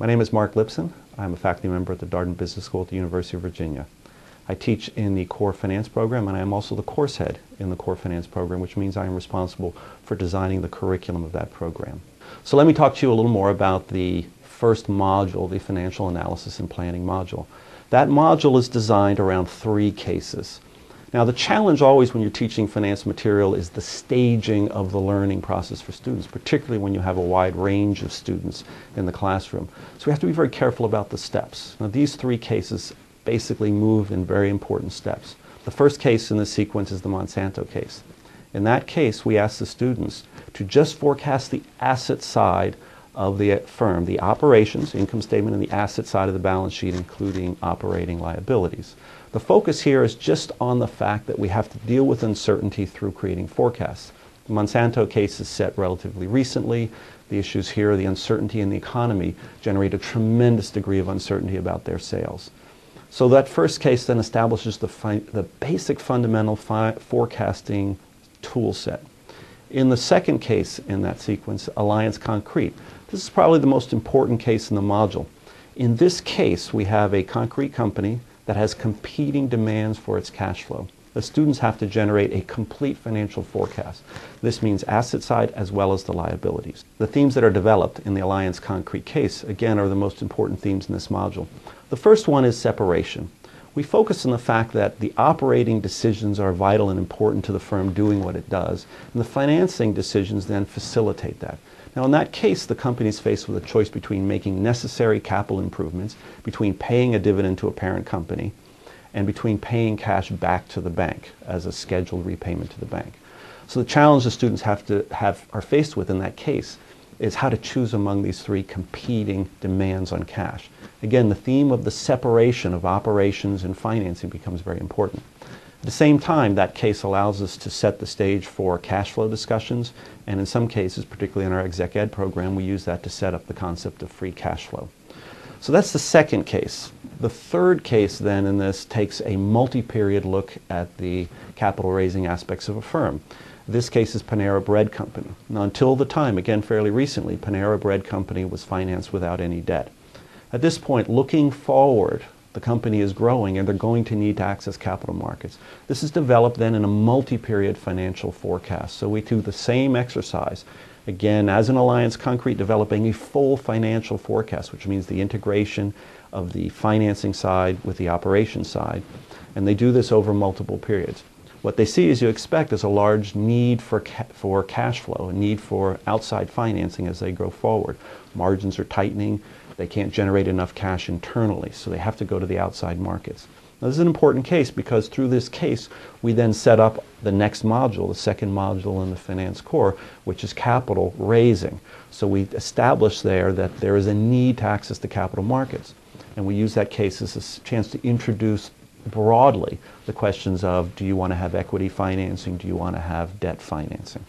My name is Marc Lipson. I'm a faculty member at the Darden Business School at the University of Virginia. I teach in the core finance program and I am also the course head in the core finance program, which means I am responsible for designing the curriculum of that program. So let me talk to you a little more about the first module, the financial analysis and planning module. That module is designed around three cases. Now the challenge always when you're teaching finance material is the staging of the learning process for students, particularly when you have a wide range of students in the classroom. So we have to be very careful about the steps. Now these three cases basically move in very important steps. The first case in the sequence is the Monsanto case. In that case, we ask the students to just forecast the asset side of the firm, the operations, income statement, and the asset side of the balance sheet, including operating liabilities. The focus here is just on the fact that we have to deal with uncertainty through creating forecasts. The Monsanto case is set relatively recently. The issues here, the uncertainty in the economy, generate a tremendous degree of uncertainty about their sales. So that first case then establishes the, the basic fundamental forecasting tool set. In the second case in that sequence, Alliance Concrete, this is probably the most important case in the module. In this case, we have a concrete company that has competing demands for its cash flow. The students have to generate a complete financial forecast. This means asset side as well as the liabilities. The themes that are developed in the Alliance Concrete case, again, are the most important themes in this module. The first one is separation. We focus on the fact that the operating decisions are vital and important to the firm doing what it does, and the financing decisions then facilitate that. Now, in that case, the company is faced with a choice between making necessary capital improvements, between paying a dividend to a parent company, and between paying cash back to the bank as a scheduled repayment to the bank. So the challenge the students have to have are faced with in that case is how to choose among these three competing demands on cash. Again, the theme of the separation of operations and financing becomes very important. At the same time, that case allows us to set the stage for cash flow discussions, and in some cases, particularly in our exec ed program, we use that to set up the concept of free cash flow. So that's the second case. The third case then in this takes a multi-period look at the capital raising aspects of a firm. This case is Panera Bread Company. Now until the time, again fairly recently, Panera Bread Company was financed without any debt. At this point, looking forward, the company is growing and they're going to need to access capital markets. This is developed then in a multi-period financial forecast. So we do the same exercise, again, as an Alliance Concrete, developing a full financial forecast, which means the integration of the financing side with the operation side. And they do this over multiple periods. What they see, as you expect, is a large need for, ca for cash flow, a need for outside financing as they grow forward. Margins are tightening, they can't generate enough cash internally, so they have to go to the outside markets. Now, this is an important case because through this case, we then set up the next module, the second module in the finance core, which is capital raising. So we establish there that there is a need to access the capital markets. And we use that case as a chance to introduce broadly the questions of do you want to have equity financing, do you want to have debt financing.